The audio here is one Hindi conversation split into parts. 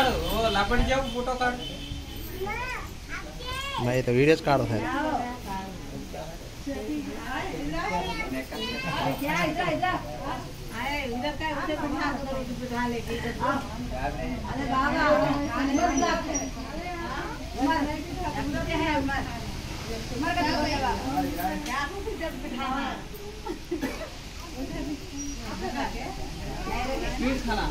કાઢો ઓ લાપડી જાવ ફોટો કાઢ ભાઈ તો વિડીયો જ કાઢો થાય પ્લીઝ ખાના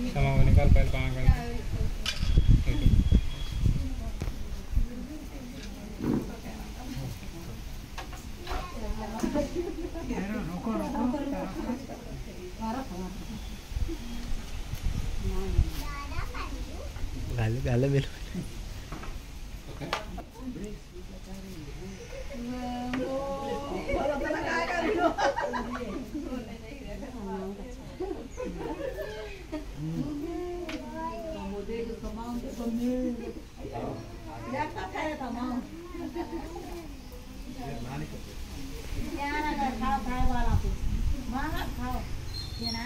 ते. sama वो निकाल पहले पाँव कर ગાલે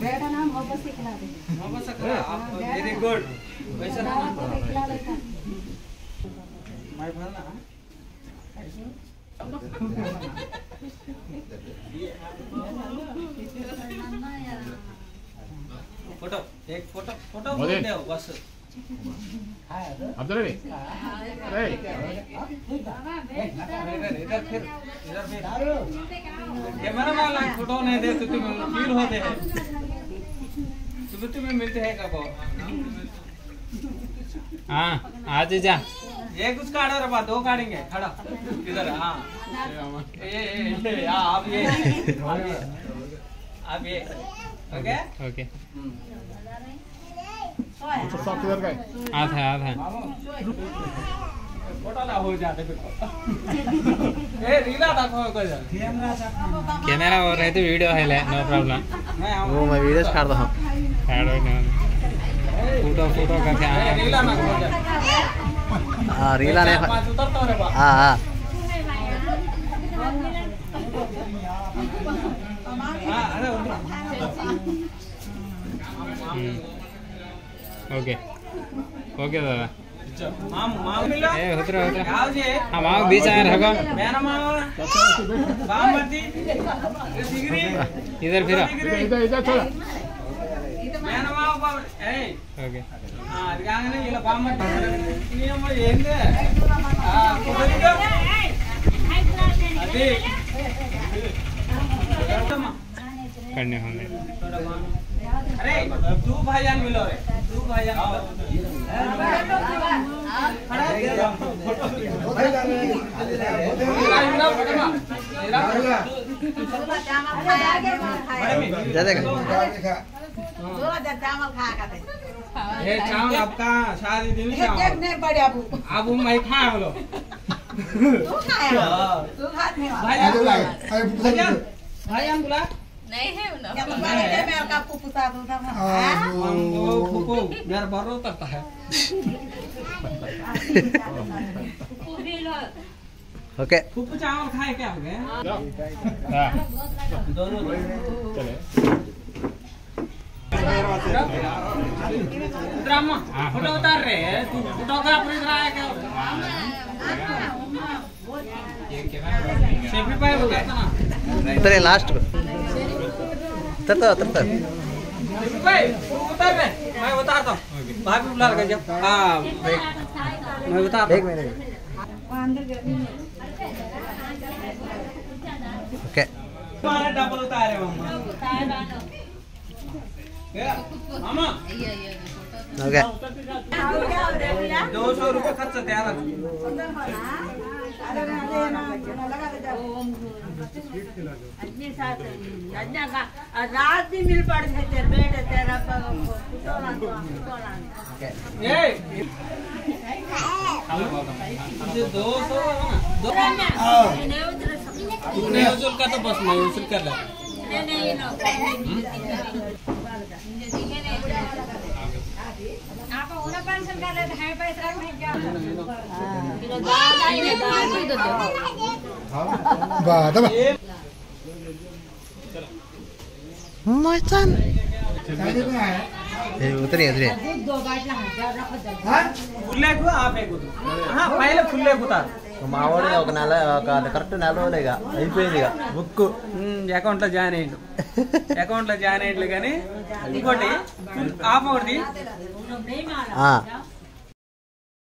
बेटा नाम वापस सिखला दे वापस करा. आप वेरी गुड वैसा ना को सिखला देता माय भरना फ़ोटो एक फ़ोटो फ़ोटो बस फिर फिर कैमरा वाला फ़ोटो नहीं दे तो तुम्हें फील होते हैं तुम्हें तुम्हें मिलते हैं कब हाँ आज जा ये कुछ काढ़ो रे दो काढ़ेंगे खड़ा इधर हाँ हाँ आप ये आप ये ये ओके अच्छा सब किधर गए आज है आज है। कैमरा हो रहे थे वीडियो है ले नो प्रॉब्लम वो मैं वीडियो छाड़ रहा हूँ। छाड़ ना फ़ोटो फ़ोटो करके हाँ रीला ने हाँ हाँ। अरे ಓಕೆ ಓಕೆ ದಾದಾ ಏ ಹೊತ್ರ ಹೊತ್ರ ಹಾಂ ಮಾವ ಬೀಚ ಹಗೋ ಇದರ್ ಫಿರ ఓకే కండి అరే తూ భాయ్యాన్ని పిలవరే ये चावल आपका शादी दिन अब मैं खा लो तू खाया तू खा भाई भाई हम बुला नहीं है भाईजान बुला नहीं है फूफू मेरा है ओके फूफू चावल खाए क्या हो हाँ दोनों चले ड्रामा फ़ोटो उतार रहे हैं तू क्या क्या पाए हो गया ना उतरे लास्ट को उतरता उतरता। पाए मैं। उतारता हूँ। भाभी बुला लगा जब हाँ मैं उतार एक मिनट ओके। डबल उतारे मम्मा ओके। दो सौ रुपये खर्च त्याला रात भी मिल पड़ थे बेटे तेरा ये ये दो सौ दो तू नहीं वसूल कर तो बस मैं वसूल कर ले आप उन्हें पेंशन कर लेते हैं। पैसा नहीं क्या बादम मचान ए उतरे उतरे दो बाटला रखो फुल्ले को आप एक उतार हाँ पहले फुल्ले को उतार మా వాడు ఒక నెల ఒక కరెక్ట్ నెల రోజులు ఇక అయిపోయింది ఇక బుక్ అకౌంట్ లో జాయిన్ అయ్యిండు అకౌంట్ లో జాయిన్ అయ్యిండు కానీ ఇంకోటి ఆప్ ఒకటి नहीं मारा ఆ,